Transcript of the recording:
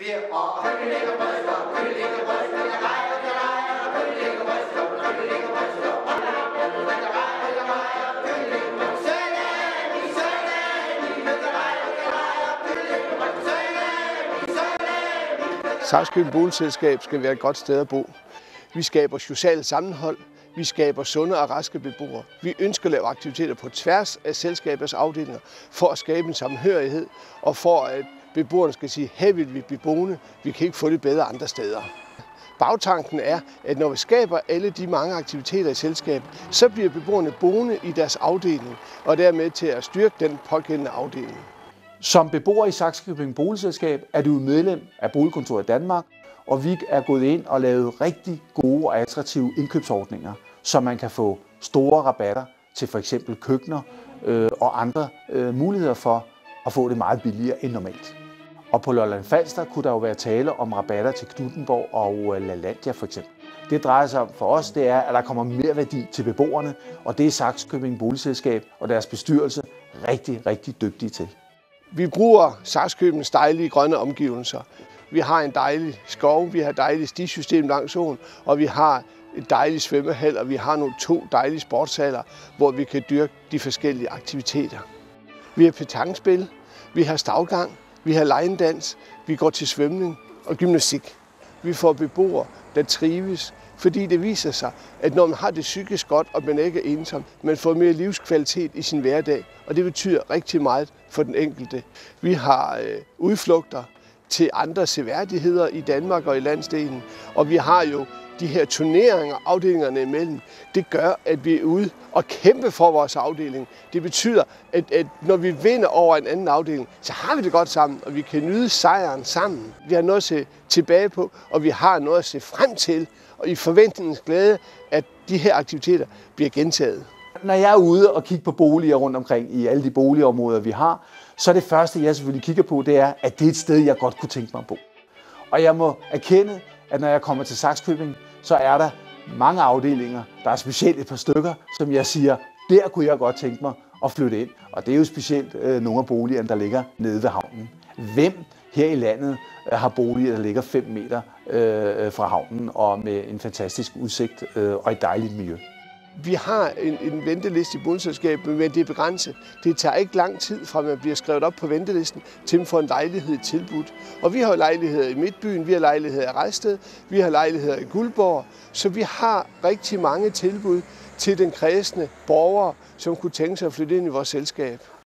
fire og kyllinge bryster, kyllinge bryster, jeg rejer, jeg rejer, kyllinge bryster, kyllinge bryster, jeg rejer, jeg rejer, kyllinge bryster, salami, salami, jeg rejer, jeg rejer, kyllinge bryster, salami, salami. Sakskøben Boligselskab skal være et godt sted at bo. Vi skaber socialt sammenhold. Vi skaber sunde og raske beboere. Vi ønsker at lave aktiviteter på tværs af selskabets afdelinger for at skabe en samhørighed og for at beboerne skal sige, her vil vi blive boende. Vi kan ikke få det bedre andre steder. Bagtanken er, at når vi skaber alle de mange aktiviteter i selskabet, så bliver beboerne boende i deres afdeling og dermed til at styrke den pågældende afdeling. Som beboer i Saxkøbing Boligselskab er du medlem af Boligkontoret Danmark, og vi er gået ind og lavet rigtig gode og attraktive indkøbsordninger, så man kan få store rabatter til for eksempel køkkener øh, og andre øh, muligheder for at få det meget billigere end normalt. Og på Lolland Falster kunne der jo være tale om rabatter til Knuttenborg og øh, LaLandia for eksempel. Det drejer sig om for os, det er, at der kommer mere værdi til beboerne, og det er Saxkøbing Boligselskab og deres bestyrelse rigtig, rigtig dygtige til. Vi bruger Saxkøbings dejlige grønne omgivelser. Vi har en dejlig skov, vi har et dejligt stisystem langs åen, og vi har et dejligt svømmehal, og vi har nogle to dejlige sportshaller, hvor vi kan dyrke de forskellige aktiviteter. Vi har petangspil, vi har stavgang, vi har lejendans, vi går til svømning og gymnastik. Vi får beboere, der trives, fordi det viser sig, at når man har det psykisk godt, og man ikke er ensom, man får mere livskvalitet i sin hverdag, og det betyder rigtig meget for den enkelte. Vi har øh, udflugter til andre seværdigheder i Danmark og i landsdelen, og vi har jo de her turneringer afdelingerne imellem, det gør, at vi er ude og kæmpe for vores afdeling. Det betyder, at, at når vi vinder over en anden afdeling, så har vi det godt sammen, og vi kan nyde sejren sammen. Vi har noget at se tilbage på, og vi har noget at se frem til, og i forventningens glæde, at de her aktiviteter bliver gentaget. Når jeg er ude og kigger på boliger rundt omkring i alle de boligområder, vi har, så er det første, jeg selvfølgelig kigger på, det er, at det er et sted, jeg godt kunne tænke mig at bo. Og jeg må erkende, at når jeg kommer til Saxkøbing, så er der mange afdelinger. Der er specielt et par stykker, som jeg siger, der kunne jeg godt tænke mig at flytte ind. Og det er jo specielt øh, nogle af boligerne, der ligger nede ved havnen. Hvem her i landet øh, har boliger, der ligger 5 meter øh, øh, fra havnen og med en fantastisk udsigt øh, og et dejligt miljø? Vi har en, en venteliste i boligselskabet, men det er begrænset. Det tager ikke lang tid fra man bliver skrevet op på ventelisten, til man får en lejlighed tilbudt. Og vi har lejligheder i Midtbyen, vi har lejligheder i Rejsted, vi har lejligheder i Guldborg. Så vi har rigtig mange tilbud til den kredsende borger, som kunne tænke sig at flytte ind i vores selskab.